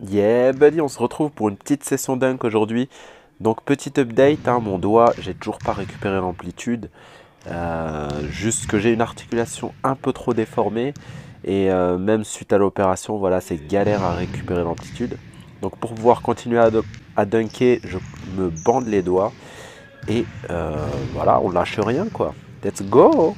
Yeah buddy On se retrouve pour une petite session dunk aujourd'hui. Donc petit update, hein, mon doigt, j'ai toujours pas récupéré l'amplitude. Euh, juste que j'ai une articulation un peu trop déformée. Et euh, même suite à l'opération, voilà, c'est galère à récupérer l'amplitude. Donc pour pouvoir continuer à, à, dunker, je me bande les doigts. Et euh, voilà, on lâche rien quoi. Let's go